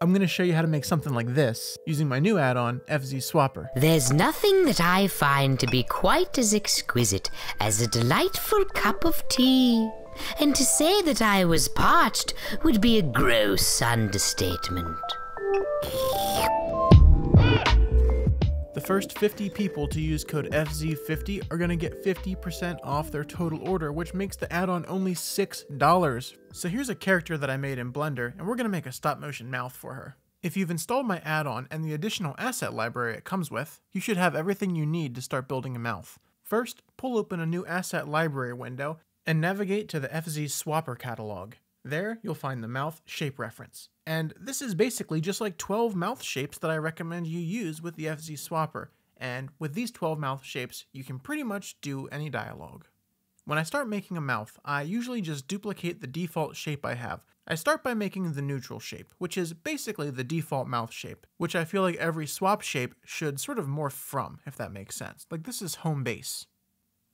I'm going to show you how to make something like this using my new add-on, FZSwapper. There's nothing that I find to be quite as exquisite as a delightful cup of tea. And to say that I was parched would be a gross understatement. The first 50 people to use code FZ50 are going to get 50% off their total order, which makes the add-on only $6. So here's a character that I made in Blender, and we're going to make a stop motion mouth for her. If you've installed my add-on and the additional asset library it comes with, you should have everything you need to start building a mouth. First, pull open a new asset library window and navigate to the FZSwapper catalog. There, you'll find the mouth shape reference. And this is basically just like 12 mouth shapes that I recommend you use with the FZSwapper. And with these 12 mouth shapes, you can pretty much do any dialogue. When I start making a mouth, I usually just duplicate the default shape I have. I start by making the neutral shape, which is basically the default mouth shape, which I feel like every swap shape should sort of morph from, if that makes sense. Like this is home base.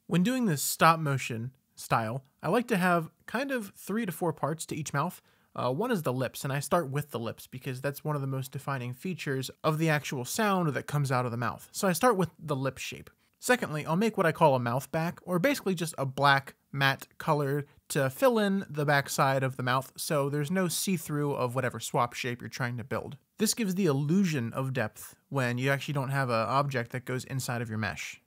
When doing this stop motion, style, I like to have kind of three to four parts to each mouth. Uh, one is the lips, and I start with the lips because that's one of the most defining features of the actual sound that comes out of the mouth. So I start with the lip shape. Secondly, I'll make what I call a mouth back, or basically just a black matte color to fill in the back side of the mouth so there's no see-through of whatever swap shape you're trying to build. This gives the illusion of depth when you actually don't have an object that goes inside of your mesh.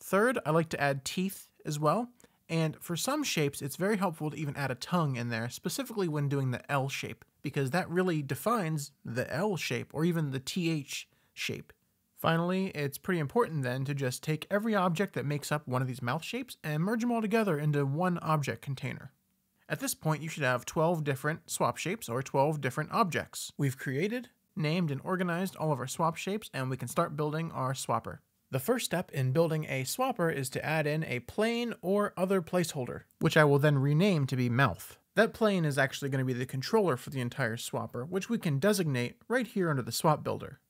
Third, I like to add teeth as well. And for some shapes, it's very helpful to even add a tongue in there, specifically when doing the L shape, because that really defines the L shape or even the TH shape. Finally, it's pretty important then to just take every object that makes up one of these mouth shapes and merge them all together into one object container. At this point, you should have 12 different swap shapes or 12 different objects. We've created, named, and organized all of our swap shapes, and we can start building our swapper. The first step in building a swapper is to add in a plane or other placeholder, which I will then rename to be mouth. That plane is actually going to be the controller for the entire swapper, which we can designate right here under the swap builder.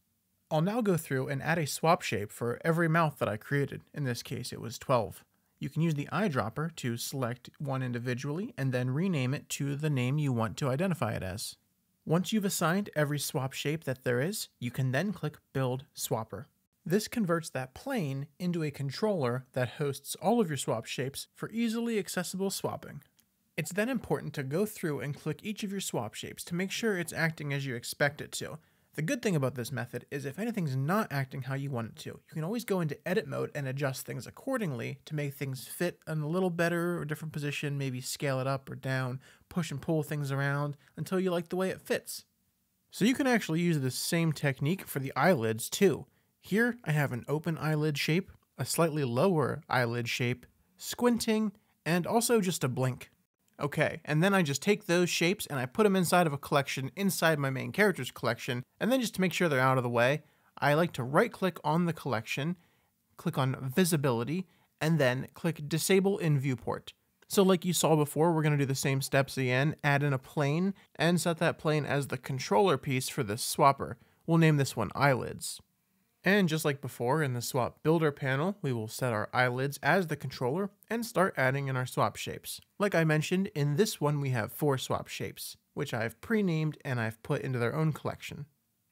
I'll now go through and add a swap shape for every mouth that I created. In this case, it was 12. You can use the eyedropper to select one individually and then rename it to the name you want to identify it as. Once you've assigned every swap shape that there is, you can then click Build Swapper. This converts that plane into a controller that hosts all of your swap shapes for easily accessible swapping. It's then important to go through and click each of your swap shapes to make sure it's acting as you expect it to. The good thing about this method is if anything's not acting how you want it to, you can always go into edit mode and adjust things accordingly to make things fit in a little better or different position, maybe scale it up or down, push and pull things around until you like the way it fits. So you can actually use the same technique for the eyelids too. Here I have an open eyelid shape, a slightly lower eyelid shape, squinting, and also just a blink. Okay, and then I just take those shapes and I put them inside of a collection inside my main character's collection, and then just to make sure they're out of the way, I like to right click on the collection, click on visibility, and then click disable in viewport. So like you saw before, we're going to do the same steps again, add in a plane, and set that plane as the controller piece for this swapper. We'll name this one eyelids. And just like before in the swap builder panel, we will set our eyelids as the controller and start adding in our swap shapes. Like I mentioned, in this one we have four swap shapes, which I've pre-named and I've put into their own collection.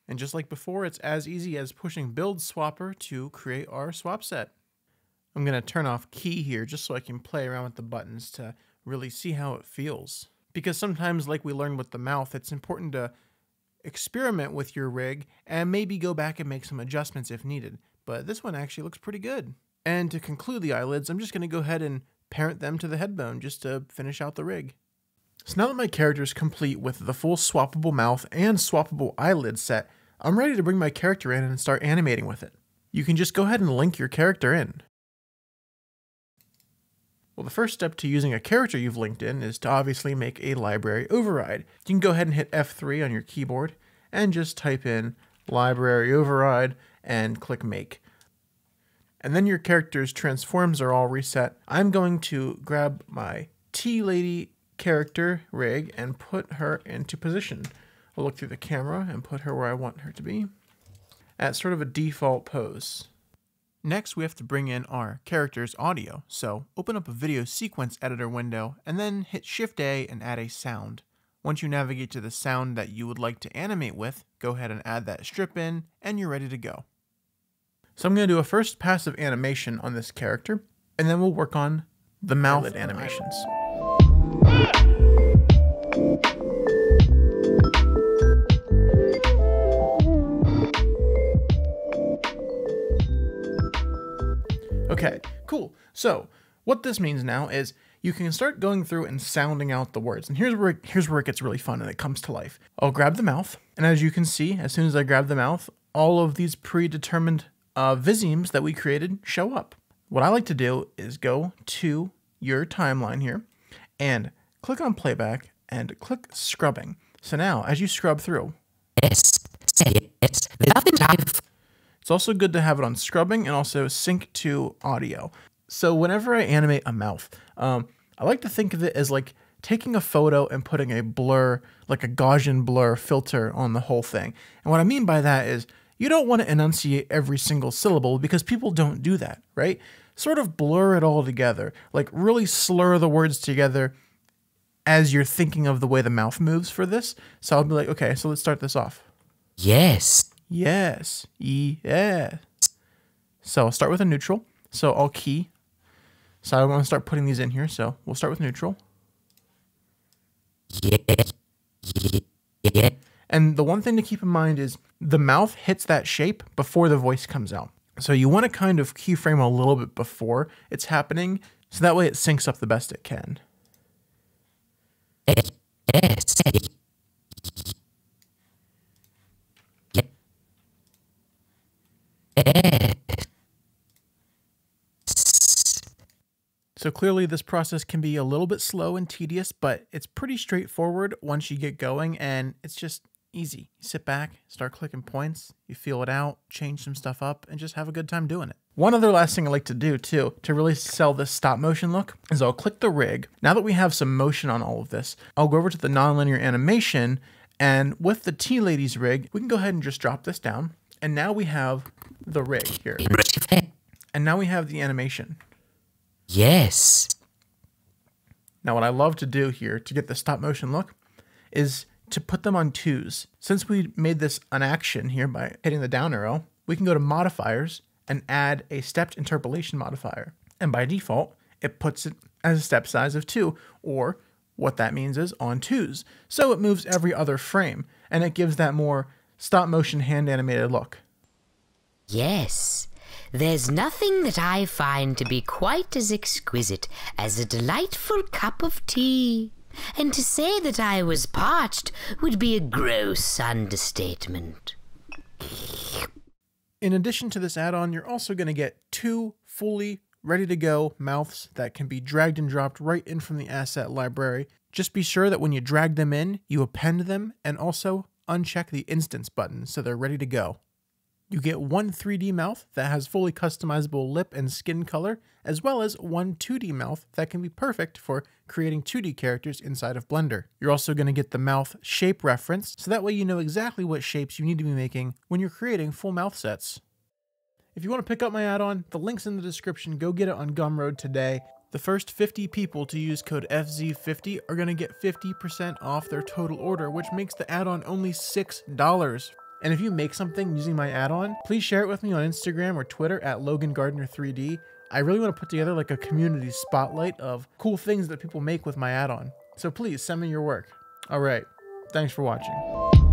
And just like before, it's as easy as pushing build swapper to create our swap set. I'm going to turn off key here just so I can play around with the buttons to really see how it feels. Because sometimes, like we learned with the mouth, it's important to experiment with your rig, and maybe go back and make some adjustments if needed. But this one actually looks pretty good. And to conclude the eyelids, I'm just going to go ahead and parent them to the headbone just to finish out the rig. So now that my character is complete with the full swappable mouth and swappable eyelid set, I'm ready to bring my character in and start animating with it. You can just go ahead and link your character in. Well, the first step to using a character you've linked in is to obviously make a library override. You can go ahead and hit F3 on your keyboard and just type in library override and click make. And then your character's transforms are all reset. I'm going to grab my Tea Lady character rig and put her into position. I'll look through the camera and put her where I want her to be at sort of a default pose. Next, we have to bring in our character's audio. So open up a video sequence editor window and then hit Shift A and add a sound. Once you navigate to the sound that you would like to animate with, go ahead and add that strip in, and you're ready to go. So I'm going to do a first passive animation on this character, and then we'll work on the mouth animations. Okay, cool. So what this means now is you can start going through and sounding out the words. And here's where it, here's where it gets really fun and it comes to life. I'll grab the mouth, and as you can see, as soon as I grab the mouth, all of these predetermined uh, visemes that we created show up. What I like to do is go to your timeline here and click on playback and click scrubbing. So now, as you scrub through, Yes, say it. Nothing I've It's also good to have it on scrubbing and also sync to audio. So whenever I animate a mouth, um, I like to think of it as like taking a photo and putting a blur, like a Gaussian blur filter on the whole thing. And what I mean by that is you don't want to enunciate every single syllable because people don't do that, right? Sort of blur it all together, like really slur the words together as you're thinking of the way the mouth moves for this. So I'll be like, okay, so let's start this off. Yes. Yes. Yeah. So I'll start with a neutral. So I'll key. So I want to start putting these in here. So we'll start with neutral. And the one thing to keep in mind is the mouth hits that shape before the voice comes out. So you want to kind of keyframe a little bit before it's happening. So that way it syncs up the best it can. Yes. Say it. Yeah. So clearly this process can be a little bit slow and tedious, but it's pretty straightforward once you get going and it's just easy. Sit back, start clicking points, you feel it out, change some stuff up, and just have a good time doing it. One other last thing I like to do too, to really sell this stop motion look, is I'll click the rig. Now that we have some motion on all of this, I'll go over to the nonlinear animation and with the Tea Lady's rig, we can go ahead and just drop this down. And now we have the rig here. And now we have the animation. Yes. Now, what I love to do here to get the stop motion look is to put them on twos. Since we made this an action here by hitting the down arrow, we can go to modifiers and add a stepped interpolation modifier. And by default, it puts it as a step size of two, or what that means is on twos. So it moves every other frame, and it gives that more stop motion hand animated look. Yes. There's nothing that I find to be quite as exquisite as a delightful cup of tea. And to say that I was parched would be a gross understatement. In addition to this add-on, you're also going to get two fully ready to go mouths that can be dragged and dropped right in from the asset library. Just be sure that when you drag them in, you append them and also uncheck the instance button so they're ready to go. You get one 3D mouth that has fully customizable lip and skin color, as well as one 2D mouth that can be perfect for creating 2D characters inside of Blender. You're also going to get the mouth shape reference, so that way you know exactly what shapes you need to be making when you're creating full mouth sets. If you want to pick up my add-on, the link's in the description. Go get it on Gumroad today. The first 50 people to use code FZ50 are going to get 50% off their total order, which makes the add-on only $6. And if you make something using my add-on, please share it with me on Instagram or Twitter at Logan Gardner 3D. I really want to put together like a community spotlight of cool things that people make with my add-on. So please send me your work. All right. Thanks for watching.